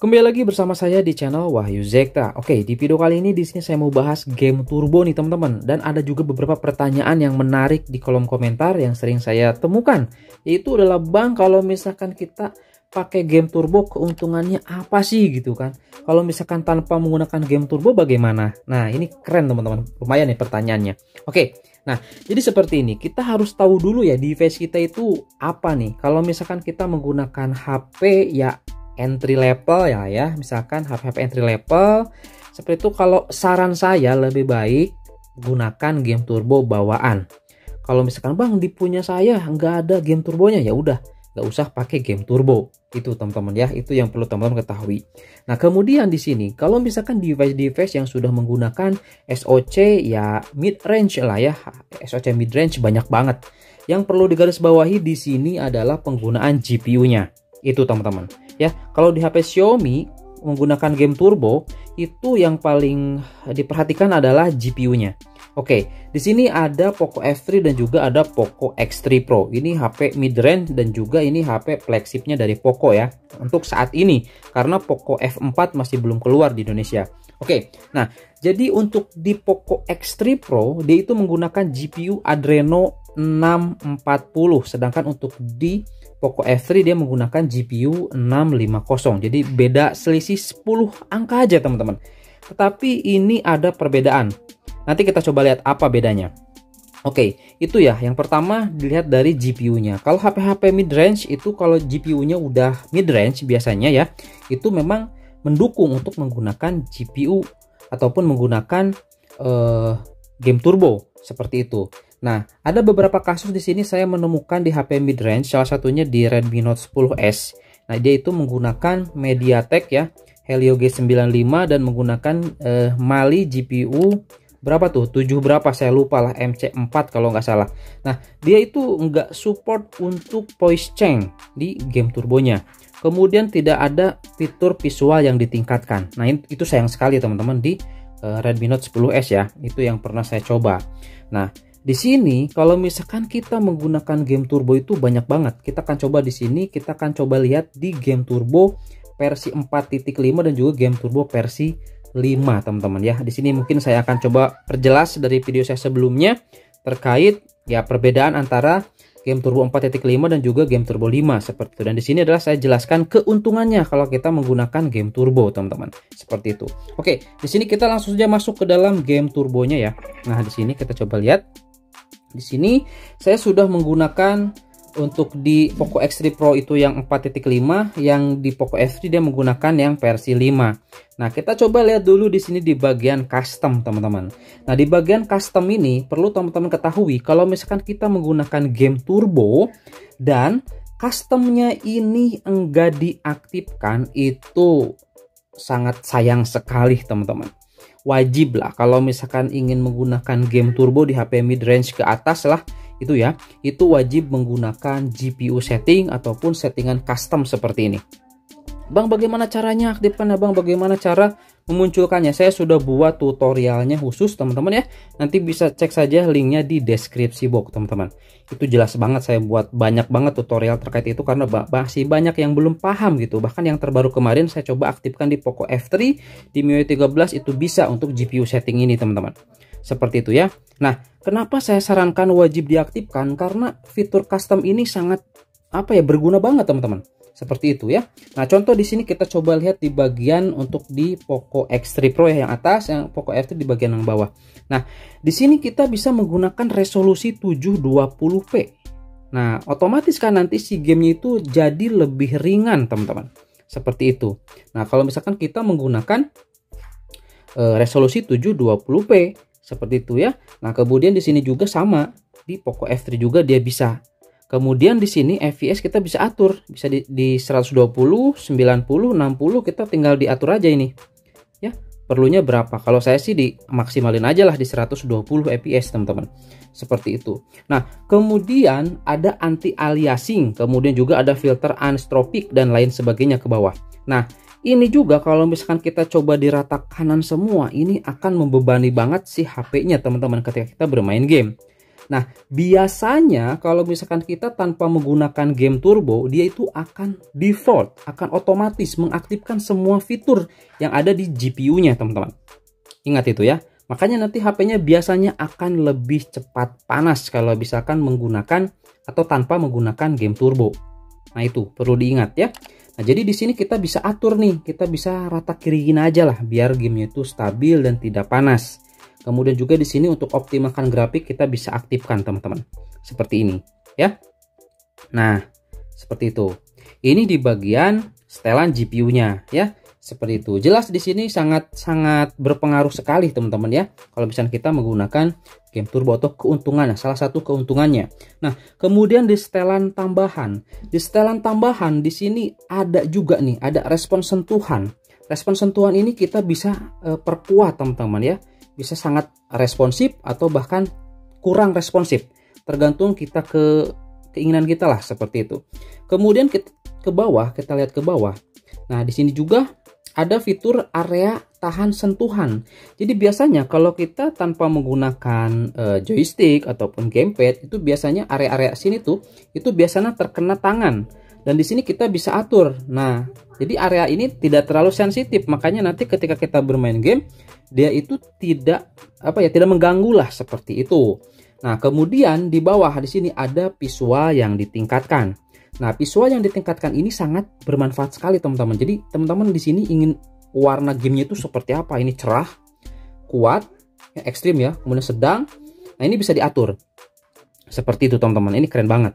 Kembali lagi bersama saya di channel Wahyu Zekta. Oke, di video kali ini di sini saya mau bahas game turbo nih teman-teman dan ada juga beberapa pertanyaan yang menarik di kolom komentar yang sering saya temukan. Yaitu adalah Bang kalau misalkan kita pakai game turbo keuntungannya apa sih gitu kan? Kalau misalkan tanpa menggunakan game turbo bagaimana? Nah, ini keren teman-teman. Lumayan nih pertanyaannya. Oke. Nah, jadi seperti ini, kita harus tahu dulu ya device kita itu apa nih. Kalau misalkan kita menggunakan HP ya entry level ya ya. Misalkan HP-HP entry level. Seperti itu kalau saran saya lebih baik gunakan game turbo bawaan. Kalau misalkan bang di punya saya nggak ada game turbonya ya udah nggak usah pakai game turbo. Itu teman-teman ya. Itu yang perlu teman-teman ketahui. Nah kemudian di sini kalau misalkan device-device yang sudah menggunakan SOC ya mid range lah ya. SOC mid range banyak banget. Yang perlu digarisbawahi di sini adalah penggunaan GPU-nya itu teman-teman ya kalau di HP Xiaomi menggunakan game turbo itu yang paling diperhatikan adalah GPU-nya. Oke, di sini ada Poco F3 dan juga ada Poco X3 Pro. Ini HP mid-range dan juga ini HP flagshipnya dari Poco ya. Untuk saat ini karena Poco F4 masih belum keluar di Indonesia. Oke, nah jadi untuk di Poco X3 Pro dia itu menggunakan GPU Adreno 640 sedangkan untuk di Poco F3 dia menggunakan GPU 650 jadi beda selisih 10 angka aja teman-teman tetapi ini ada perbedaan nanti kita coba lihat apa bedanya Oke, itu ya. Yang pertama dilihat dari GPU-nya. Kalau HP-HP mid-range itu kalau GPU-nya udah mid-range biasanya ya, itu memang mendukung untuk menggunakan GPU ataupun menggunakan uh, game turbo seperti itu. Nah, ada beberapa kasus di sini saya menemukan di HP mid-range, salah satunya di Redmi Note 10s. Nah, dia itu menggunakan MediaTek ya, Helio G95 dan menggunakan eh, Mali GPU berapa tuh? 7 berapa? Saya lupa lah, MC4 kalau nggak salah. Nah, dia itu nggak support untuk voice change di game turbonya. Kemudian tidak ada fitur visual yang ditingkatkan. Nah, itu sayang sekali teman-teman di uh, Redmi Note 10s ya. Itu yang pernah saya coba. Nah, di sini kalau misalkan kita menggunakan game turbo itu banyak banget. Kita akan coba di sini, kita akan coba lihat di game turbo versi 4.5 dan juga game turbo versi 5, teman-teman ya. Di sini mungkin saya akan coba perjelas dari video saya sebelumnya terkait ya perbedaan antara game turbo 4.5 dan juga game turbo 5 seperti itu. Dan di sini adalah saya jelaskan keuntungannya kalau kita menggunakan game turbo, teman-teman. Seperti itu. Oke, di sini kita langsung saja masuk ke dalam game turbonya ya. Nah, di sini kita coba lihat di sini saya sudah menggunakan untuk di Poco X3 Pro itu yang 4.5, yang di Poco F3 dia menggunakan yang versi 5. Nah, kita coba lihat dulu di sini di bagian custom, teman-teman. Nah, di bagian custom ini perlu teman-teman ketahui kalau misalkan kita menggunakan game turbo dan customnya ini enggak diaktifkan itu sangat sayang sekali, teman-teman wajib lah. Kalau misalkan ingin menggunakan game turbo di HP mid range ke atas lah itu ya. Itu wajib menggunakan GPU setting ataupun settingan custom seperti ini Bang bagaimana caranya? Aktifkan ya Bang. Bagaimana cara memunculkannya? Saya sudah buat tutorialnya khusus teman-teman ya. Nanti bisa cek saja linknya di deskripsi box teman-teman. Itu jelas banget. Saya buat banyak banget tutorial terkait itu karena masih banyak yang belum paham gitu. Bahkan yang terbaru kemarin saya coba aktifkan di Poco F3 di MIUI 13 itu bisa untuk GPU setting ini teman-teman. Seperti itu ya. Nah kenapa saya sarankan wajib diaktifkan? Karena fitur custom ini sangat apa ya berguna banget teman-teman seperti itu ya. Nah, contoh di sini kita coba lihat di bagian untuk di Poco X3 Pro ya yang atas, yang Poco F3 di bagian yang bawah. Nah, di sini kita bisa menggunakan resolusi 720p. Nah, otomatis kan nanti si gamenya itu jadi lebih ringan, teman-teman. Seperti itu. Nah, kalau misalkan kita menggunakan uh, resolusi 720p seperti itu ya. Nah, kemudian di sini juga sama di Poco F3 juga dia bisa Kemudian di sini FPS kita bisa atur, bisa di, di 120, 90, 60 kita tinggal diatur aja ini. Ya, perlunya berapa? Kalau saya sih di maksimalin aja lah di 120 fps, teman-teman. Seperti itu. Nah, kemudian ada anti aliasing, kemudian juga ada filter anisotropic dan lain sebagainya ke bawah. Nah, ini juga kalau misalkan kita coba di rata kanan semua, ini akan membebani banget si HP-nya teman-teman ketika kita bermain game. Nah, biasanya kalau misalkan kita tanpa menggunakan game turbo, dia itu akan default, akan otomatis mengaktifkan semua fitur yang ada di GPU-nya, teman-teman. Ingat itu ya. Makanya nanti HP-nya biasanya akan lebih cepat panas kalau misalkan menggunakan atau tanpa menggunakan game turbo. Nah, itu perlu diingat ya. Nah, jadi di sini kita bisa atur nih, kita bisa rata kiriin aja lah biar gamenya itu stabil dan tidak panas. Kemudian juga di sini untuk optimalkan grafik kita bisa aktifkan teman-teman. Seperti ini ya. Nah, seperti itu. Ini di bagian setelan GPU-nya ya. Seperti itu. Jelas di sini sangat sangat berpengaruh sekali teman-teman ya. Kalau misalnya kita menggunakan game turbo atau keuntungannya, salah satu keuntungannya. Nah, kemudian di setelan tambahan. Di setelan tambahan di sini ada juga nih, ada respon sentuhan. Respon sentuhan ini kita bisa uh, perkuat teman-teman ya bisa sangat responsif atau bahkan kurang responsif. Tergantung kita ke keinginan kita lah seperti itu. Kemudian kita ke bawah kita lihat ke bawah. Nah di sini juga ada fitur area tahan sentuhan. Jadi biasanya kalau kita tanpa menggunakan uh, joystick ataupun gamepad itu biasanya area-area sini tuh itu biasanya terkena tangan. Dan di sini kita bisa atur. Nah, jadi area ini tidak terlalu sensitif. Makanya nanti ketika kita bermain game dia itu tidak apa ya tidak mengganggu lah seperti itu. Nah kemudian di bawah di sini ada visual yang ditingkatkan. Nah visual yang ditingkatkan ini sangat bermanfaat sekali teman-teman. Jadi teman-teman di sini ingin warna gamenya itu seperti apa? Ini cerah, kuat, ya, ekstrim ya, kemudian sedang. Nah ini bisa diatur seperti itu teman-teman. Ini keren banget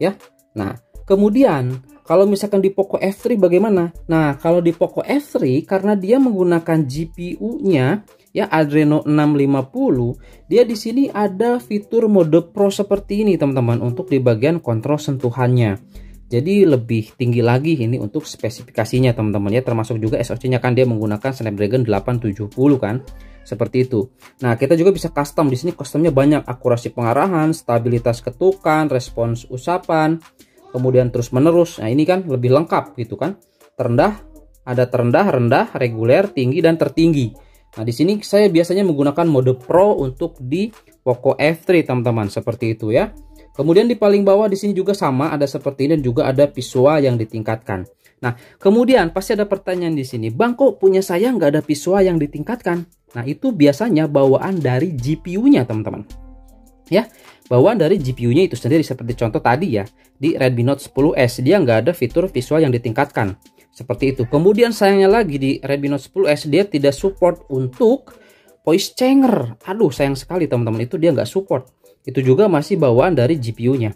ya. Nah kemudian kalau misalkan di Poco F3 bagaimana? Nah, kalau di Poco F3 karena dia menggunakan GPU-nya ya Adreno 650, dia di sini ada fitur mode Pro seperti ini, teman-teman, untuk di bagian kontrol sentuhannya. Jadi lebih tinggi lagi ini untuk spesifikasinya, teman-teman ya, termasuk juga SoC-nya kan dia menggunakan Snapdragon 870 kan. Seperti itu. Nah, kita juga bisa custom di sini customnya banyak, akurasi pengarahan, stabilitas ketukan, respons usapan, kemudian terus menerus. Nah ini kan lebih lengkap gitu kan. Terendah ada terendah rendah reguler tinggi dan tertinggi. Nah di sini saya biasanya menggunakan mode pro untuk di Poco F3 teman-teman. Seperti itu ya. Kemudian di paling bawah di sini juga sama ada seperti ini dan juga ada visual yang ditingkatkan. Nah kemudian pasti ada pertanyaan di sini bang kok punya saya nggak ada visual yang ditingkatkan? Nah itu biasanya bawaan dari GPU-nya teman-teman. Ya bawaan dari GPU-nya itu sendiri seperti contoh tadi ya di Redmi Note 10s dia nggak ada fitur visual yang ditingkatkan seperti itu kemudian sayangnya lagi di Redmi Note 10s dia tidak support untuk voice changer aduh sayang sekali teman-teman itu dia nggak support itu juga masih bawaan dari GPU-nya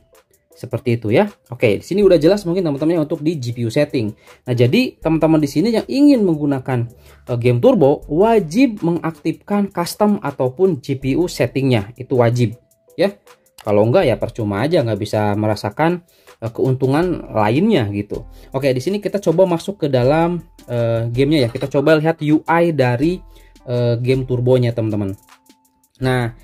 seperti itu ya. Oke, di sini udah jelas mungkin teman-teman untuk di GPU setting. Nah, jadi teman-teman di sini yang ingin menggunakan uh, game turbo wajib mengaktifkan custom ataupun GPU settingnya. Itu wajib ya. Kalau enggak ya percuma aja nggak bisa merasakan uh, keuntungan lainnya gitu. Oke, di sini kita coba masuk ke dalam uh, gamenya ya. Kita coba lihat UI dari uh, game turbonya teman-teman. Nah,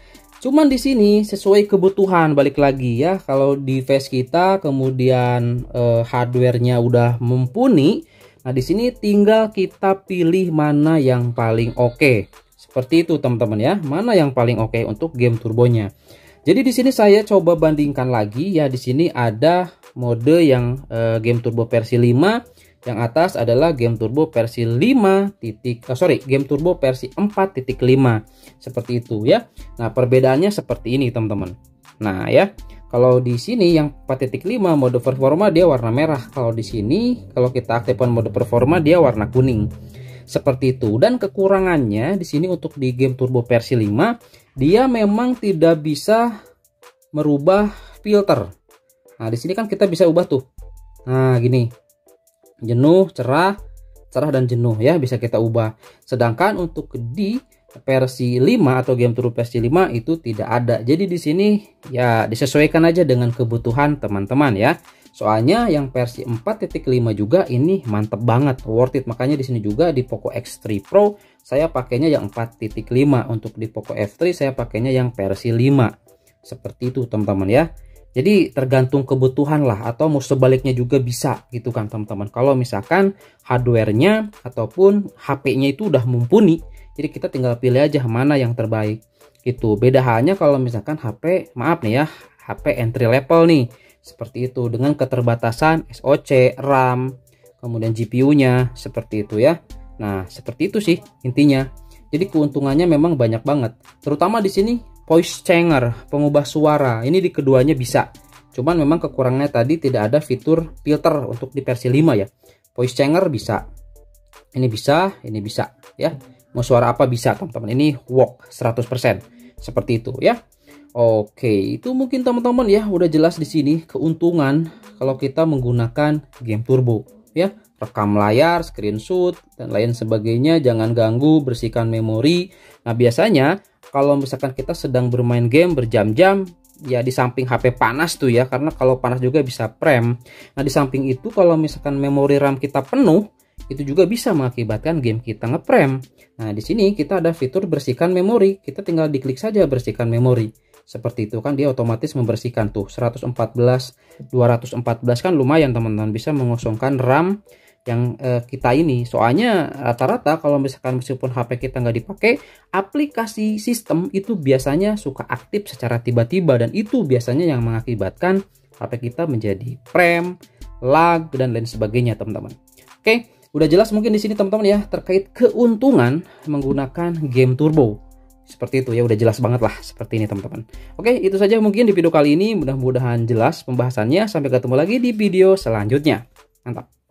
cuman di sini sesuai kebutuhan balik lagi ya. Kalau di face kita kemudian uh, hardwarenya udah mumpuni, nah di sini tinggal kita pilih mana yang paling oke. Okay. Seperti itu teman-teman ya. Mana yang paling oke okay untuk game turbonya. Jadi di sini saya coba bandingkan lagi ya di sini ada mode yang uh, game turbo versi 5 yang atas adalah game turbo versi 5 titik oh, sorry game turbo versi 4.5 seperti itu ya. Nah, perbedaannya seperti ini teman-teman. Nah, ya. Kalau di sini yang 4.5 mode performa dia warna merah. Kalau di sini kalau kita aktifkan mode performa dia warna kuning. Seperti itu. Dan kekurangannya di sini untuk di game turbo versi 5 dia memang tidak bisa merubah filter. Nah, di sini kan kita bisa ubah tuh. Nah, gini. Jenuh, cerah, cerah dan jenuh ya bisa kita ubah. Sedangkan untuk di versi 5 atau game turbo versi 5 itu tidak ada. Jadi di sini ya disesuaikan aja dengan kebutuhan teman-teman ya. Soalnya yang versi 4.5 juga ini mantep banget, worth it. Makanya di sini juga di Poco X3 Pro saya pakainya yang 4.5. Untuk di Poco F3 saya pakainya yang versi 5. Seperti itu teman-teman ya. Jadi tergantung kebutuhan lah atau mau sebaliknya juga bisa gitu kan teman-teman. Kalau misalkan hardwarenya ataupun HP-nya itu udah mumpuni, Jadi kita tinggal pilih aja mana yang terbaik. Itu beda halnya kalau misalkan HP, maaf nih ya, HP entry level nih. Seperti itu dengan keterbatasan SoC, RAM, kemudian GPU-nya seperti itu ya. Nah, seperti itu sih intinya. Jadi keuntungannya memang banyak banget. Terutama di sini voice changer, pengubah suara. Ini di keduanya bisa. Cuman memang kekurangannya tadi tidak ada fitur filter untuk di versi 5 ya. Voice changer bisa. Ini bisa, ini bisa ya. Mau suara apa bisa teman-teman. Ini work 100%. Seperti itu ya. Oke, itu mungkin teman-teman ya udah jelas di sini keuntungan kalau kita menggunakan game turbo ya. Rekam layar, screenshot dan lain sebagainya, jangan ganggu, bersihkan memori. Nah, biasanya kalau misalkan kita sedang bermain game berjam-jam ya di samping HP panas tuh ya karena kalau panas juga bisa prem nah di samping itu kalau misalkan memori RAM kita penuh itu juga bisa mengakibatkan game kita ngeprem nah di sini kita ada fitur bersihkan memori kita tinggal diklik saja bersihkan memori seperti itu kan dia otomatis membersihkan tuh. 114 214 kan lumayan teman-teman. Bisa mengosongkan RAM yang uh, kita ini. Soalnya rata-rata kalau misalkan meskipun HP kita nggak dipakai aplikasi sistem itu biasanya suka aktif secara tiba-tiba. Dan itu biasanya yang mengakibatkan HP kita menjadi prem, lag dan lain sebagainya teman-teman. Oke udah jelas mungkin di sini teman-teman ya terkait keuntungan menggunakan game turbo seperti itu ya udah jelas banget lah seperti ini teman-teman. Oke itu saja mungkin di video kali ini. Mudah-mudahan jelas pembahasannya. Sampai ketemu lagi di video selanjutnya. Mantap